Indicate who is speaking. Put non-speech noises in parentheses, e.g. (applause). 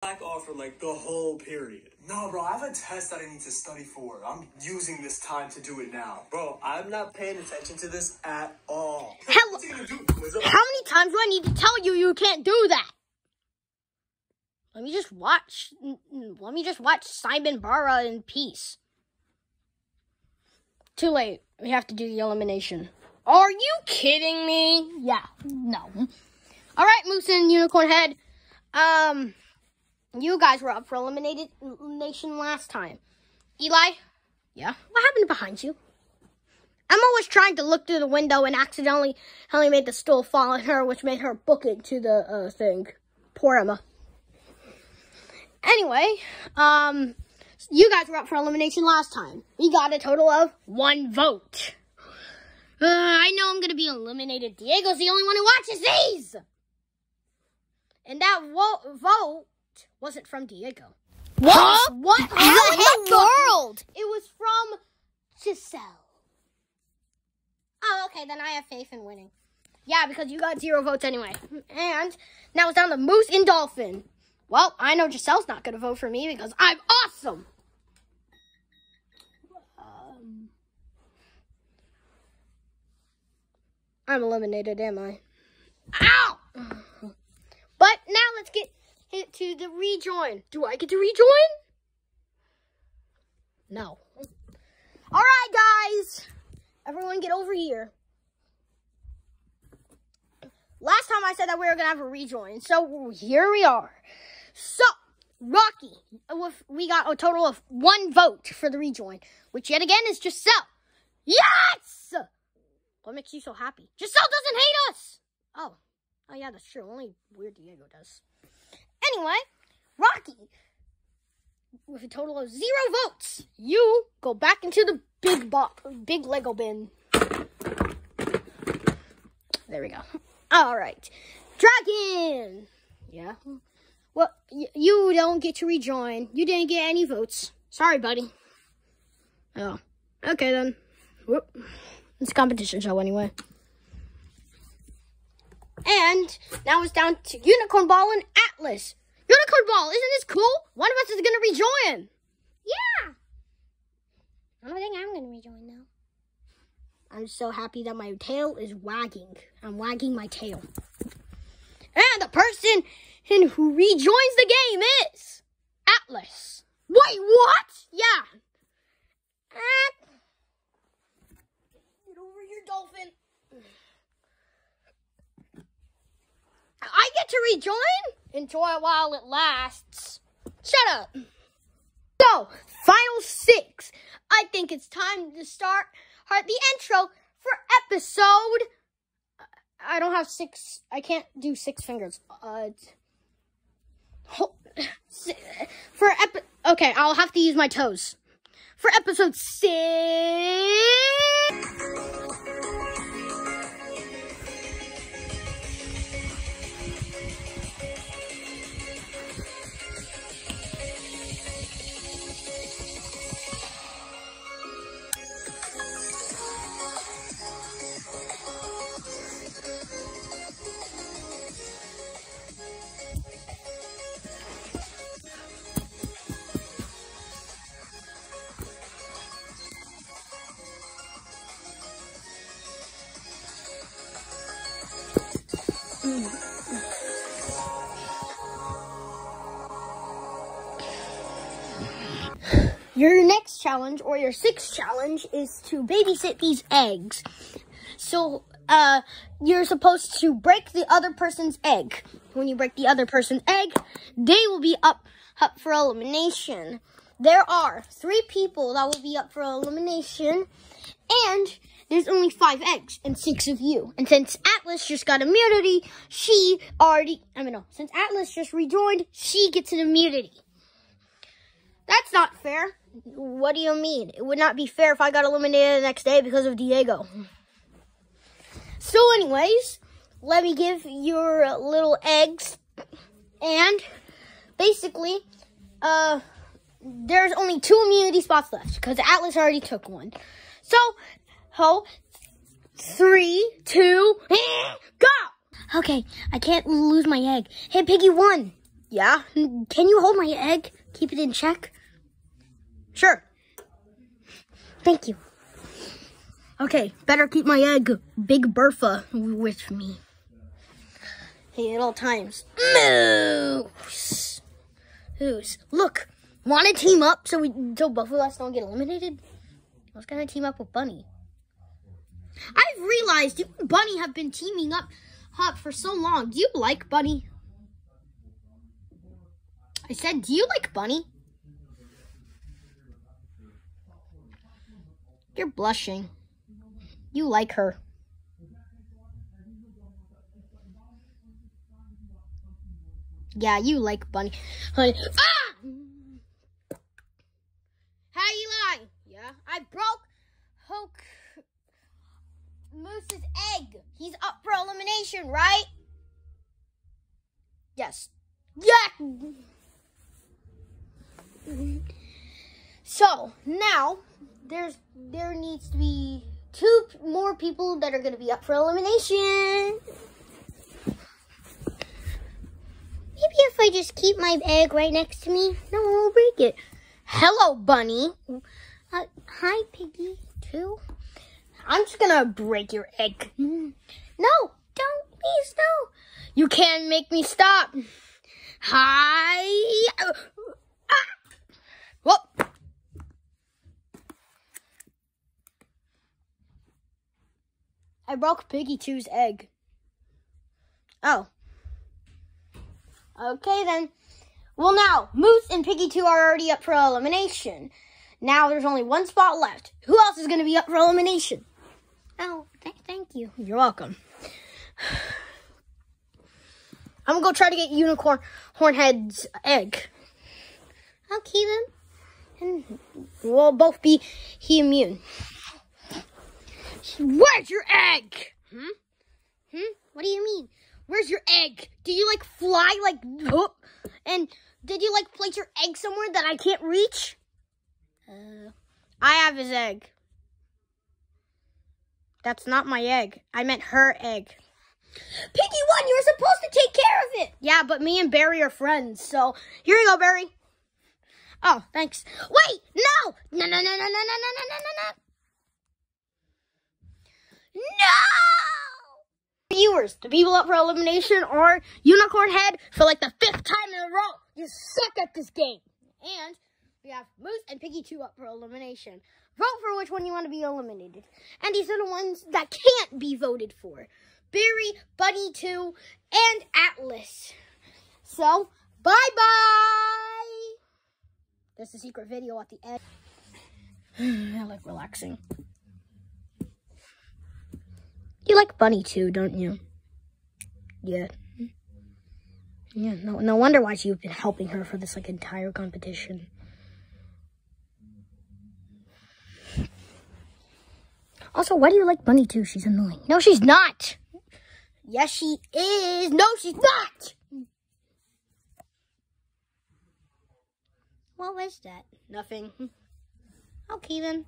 Speaker 1: back off for like the whole period.
Speaker 2: No, bro, I have a test that I need to study for. I'm using this time to do it now.
Speaker 1: Bro, I'm not paying attention to this at all.
Speaker 3: Hello.
Speaker 2: What's he gonna do?
Speaker 3: How many times do I need to tell you you can't do that? Let me just watch. n- n- Let me just watch Simon Barra in peace. Too late. We have to do the elimination. Are you kidding me? Yeah. No. All right, Moose and Unicorn Head. Um, you guys were up for eliminated elimination last time. Eli. Yeah. What happened behind you? Emma was trying to look through the window and accidentally only made the stool fall on her, which made her book it to the uh, thing. Poor Emma. Anyway, um, you guys were up for elimination last time. We got a total of one vote. Uh, I know I'm gonna be eliminated. Diego's the only one who watches these, and that vote wasn't from Diego. What? What? How in the world? It was from Giselle. Oh, okay, then I have faith in winning. Yeah, because you got zero votes anyway. And now it's down to Moose and Dolphin. Well, I know Giselle's not going to vote for me because I'm awesome. Um, I'm eliminated, am I? Ow! (sighs) But now let's get hit to the rejoin. Do I get to rejoin? No. All right, guys. Everyone get over here. Last time I said that we were going to have a rejoin. So here we are. So, Rocky, we got a total of one vote for the rejoin, which yet again is Giselle. Yes! What makes you so happy? Giselle doesn't hate us! Oh, oh yeah, that's true. Only Weird Diego does. Anyway, Rocky, with a total of zero votes, you go back into the big bo- big Lego bin. There we go. All right, Dragon. Yeah. Well, you don't get to rejoin. You didn't get any votes. Sorry, buddy. Oh. Okay then. Whoop. It's a competition show anyway. And now it's down to Unicorn Ball and Atlas. Unicorn Ball, isn't this cool? One of us is gonna rejoin. Yeah. I don't think I'm gonna rejoin though. I'm so happy that my tail is wagging. I'm wagging my tail. And the person who rejoins the game is Atlas. Wait, what? Yeah. Get over here, dolphin. I get to rejoin? Enjoy it while it lasts. Shut up. So, final six. I think it's time to start start the intro for episode. I don't have six. I can't do six fingers. Uh, for epi- Okay, I'll have to use my toes. For episode six. Your next challenge or your sixth challenge is to babysit these eggs. So, uh, you're supposed to break the other person's egg. When you break the other person's egg, they will be up, up for elimination. There are three people that will be up for elimination, and there's only five eggs and six of you. And since Atlas just got immunity, she already, I mean, no, since Atlas just rejoined, she gets an immunity. That's not fair. What do you mean? It would not be fair if I got eliminated the next day because of Diego. So, anyways, let me give your little eggs. And basically, uh, there's only two immunity spots left because Atlas already took one. So, ho, three, two, (gasps) go! Okay, I can't lose my egg. Hey, Piggy won. Yeah? Can you hold my egg? Keep it in check? Sure. Thank you. Okay, better keep my egg, Big Bertha, with me. Hey, at all times. Moose! Moose. Look, want to team up so we so both of us don't get eliminated? I was gonna team up with Bunny. I've realized you and Bunny have been teaming up, up for so long. Do you like Bunny? I said, do you like Bunny? You're blushing. You like her. Yeah, you like Bunny. Honey. Ah! Hi, Eli. Yeah, I broke Hoke Moose's egg. He's up for elimination, right? Yes. Yeah. So now there's there needs to be two more people that are going to be up for elimination. Maybe if I just keep my egg right next to me, no one will break it. Hello, Bunny. Uh, hi, Piggy, too. I'm just gonna break your egg. No, don't, please, no. You can't make me stop. Hi. Uh, ah. I broke Piggy 2's egg. Oh. Okay then. Well now, Moose and Piggy 2 are already up for elimination. Now there's only one spot left. Who else is going to be up for elimination? Oh, th thank you. You're welcome. I'm going to go try to get Unicorn Hornhead's egg. Okay then. And we'll both be he immune. Where's your egg? Hmm? Hmm? What do you mean? Where's your egg? Did you like fly like? And did you like place your egg somewhere that I can't reach? Uh, I have his egg. That's not my egg. I meant her egg. Piggy one, you were supposed to take care of it. Yeah, but me and Barry are friends, so here you go, Barry. Oh, thanks. Wait, no, no, no, no, no, no, no, no, no, no, no. No! Viewers, the people up for elimination are Unicorn Head for like the fifth time in a row. You suck at this game. And we have Moose and Piggy 2 up for elimination. Vote for which one you want to be eliminated. And these are the ones that can't be voted for. Barry, Bunny 2, and Atlas. So, bye-bye! There's a secret video at the end. (sighs) I like relaxing. Like Bunny too, don't you? Yeah. Yeah, no, no wonder why you've been helping her for this like entire competition. Also, why do you like Bunny too? She's annoying. No, she's not. Yes, she is. No, she's not. What was that? Nothing. Okay then.